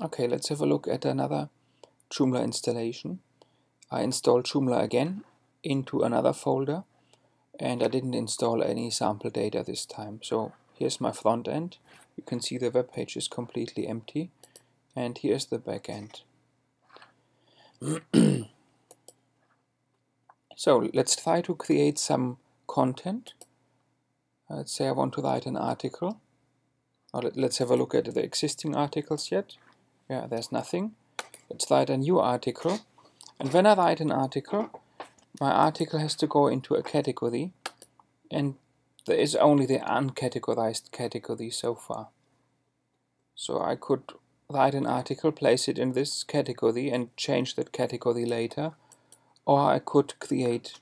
Okay, let's have a look at another Joomla installation. I installed Joomla again into another folder and I didn't install any sample data this time. So here's my front end. You can see the web page is completely empty and here's the back end. so let's try to create some content. Let's say I want to write an article. Let, us have a look at the existing articles yet. Yeah, there's nothing. Let's write a new article. And when I write an article, my article has to go into a category. And there is only the uncategorized category so far. So I could write an article, place it in this category and change that category later. Or I could create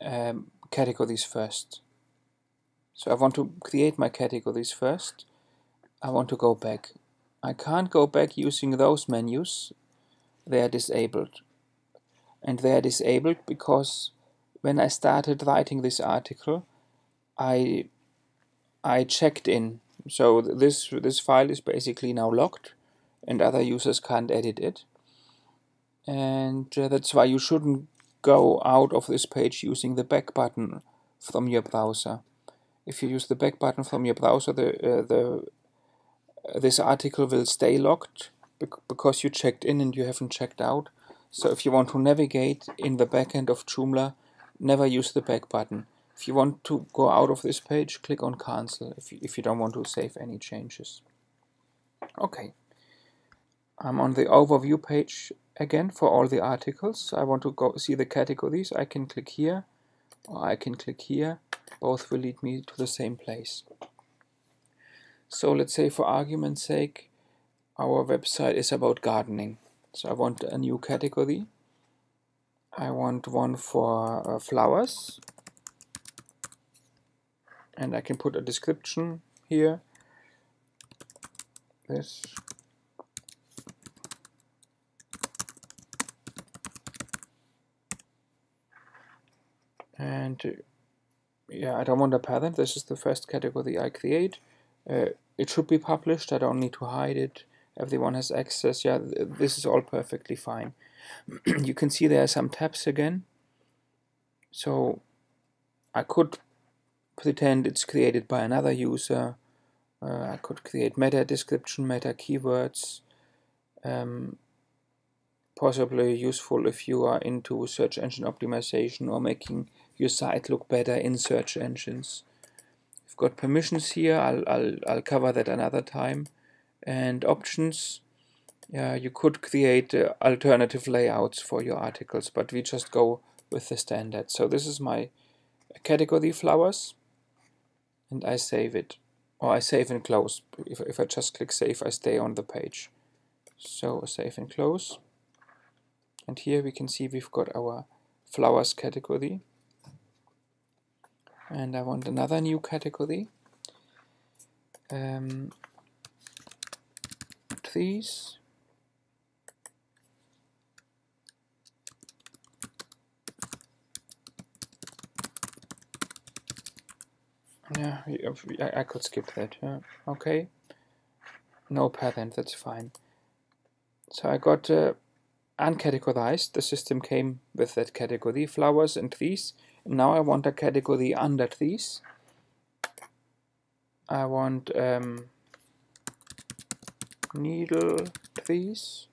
um, categories first. So I want to create my categories first. I want to go back. I can't go back using those menus. They are disabled. And they are disabled because when I started writing this article, I I checked in. So this this file is basically now locked, and other users can't edit it. And uh, that's why you shouldn't go out of this page using the back button from your browser. If you use the back button from your browser, the uh, the this article will stay locked because you checked in and you haven't checked out. So if you want to navigate in the backend of Joomla, never use the back button. If you want to go out of this page, click on cancel if you, if you don't want to save any changes. Okay, I'm on the overview page again for all the articles. I want to go see the categories. I can click here or I can click here. Both will lead me to the same place. So let's say for argument's sake, our website is about gardening. So I want a new category. I want one for uh, flowers. And I can put a description here. This. And yeah, I don't want a parent. This is the first category I create. Uh, it should be published. I don't need to hide it. Everyone has access. Yeah, this is all perfectly fine. you can see there are some tabs again. So I could pretend it's created by another user. Uh, I could create meta description, meta keywords. Um, possibly useful if you are into search engine optimization or making your site look better in search engines. Got permissions here, I'll, I'll, I'll cover that another time. And options, yeah, you could create uh, alternative layouts for your articles, but we just go with the standard. So this is my category flowers, and I save it. Or I save and close. If, if I just click save, I stay on the page. So save and close. And here we can see we've got our flowers category and I want another new category. Um, trees yeah I could skip that yeah. okay. No parent that's fine. So I got uh, uncategorized. The system came with that category flowers and trees now I want a category under these. I want um, needle trees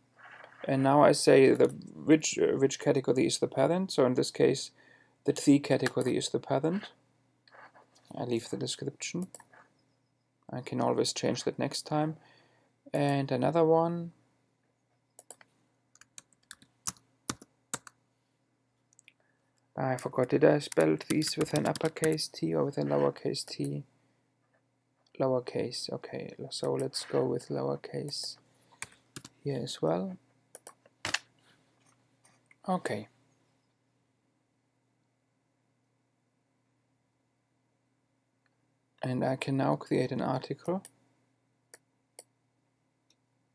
and now I say the which uh, which category is the parent. So in this case the tree category is the parent. I leave the description. I can always change that next time. And another one I forgot, did I spell these with an uppercase T or with a lowercase t? Lowercase, okay, so let's go with lowercase here as well. Okay. And I can now create an article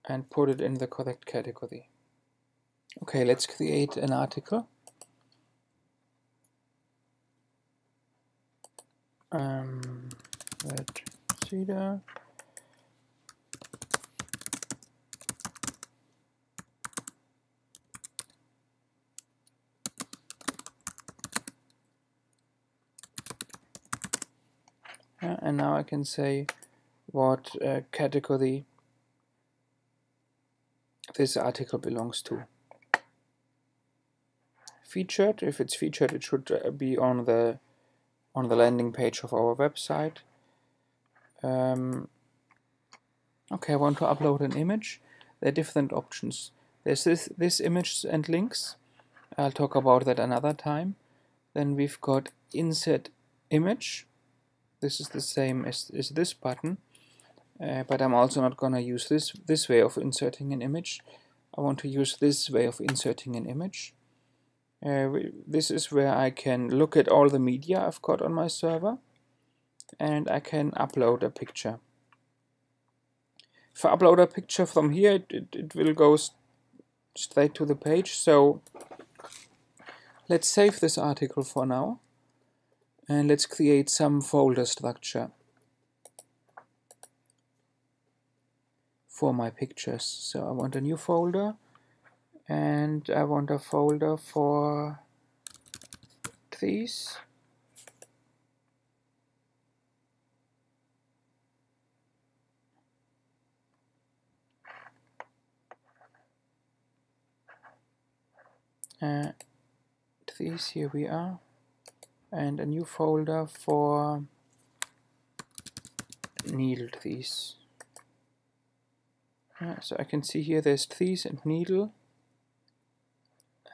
and put it in the correct category. Okay, let's create an article. um, red cedar. Uh, and now I can say what uh, category this article belongs to. Featured, if it's featured it should uh, be on the on the landing page of our website. Um, okay, I want to upload an image. There are different options. There's this, this image and links. I'll talk about that another time. Then we've got insert image. This is the same as, as this button. Uh, but I'm also not gonna use this this way of inserting an image. I want to use this way of inserting an image. Uh, this is where I can look at all the media I've got on my server and I can upload a picture. If I upload a picture from here, it, it, it will go straight to the page. So let's save this article for now and let's create some folder structure. for my pictures. So I want a new folder and I want a folder for these. Uh, these here we are and a new folder for needle trees so I can see here there's trees and needle.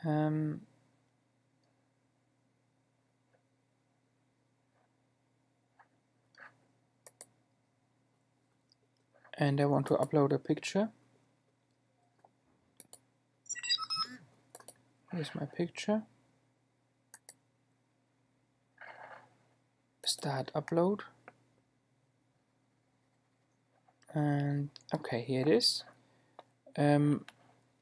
Um, and I want to upload a picture. Here's my picture. Start upload and okay here it is um,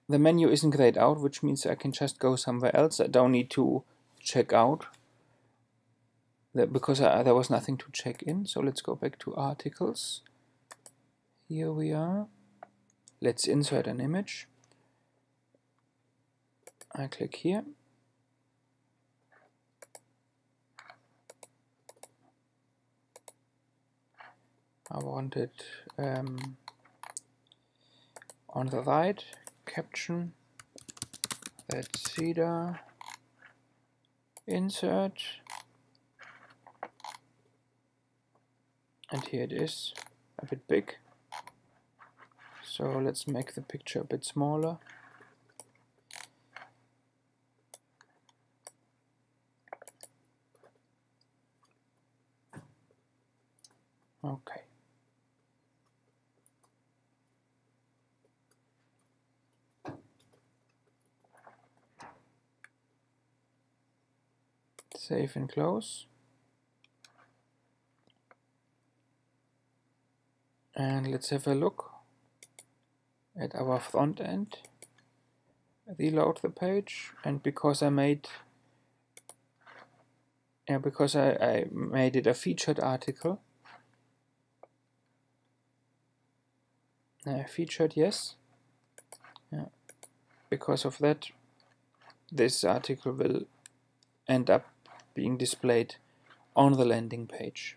the menu isn't grayed out which means I can just go somewhere else. I don't need to check out. That because I, there was nothing to check in. So let's go back to articles. Here we are. Let's insert an image. I click here. I want it um, on the right caption. That cedar insert. And here it is a bit big. So let's make the picture a bit smaller. Okay save and close. And let's have a look at our front end. Reload the page. And because I made yeah, because I, I made it a featured article. Uh, featured yes. Yeah. because of that this article will end up being displayed on the landing page.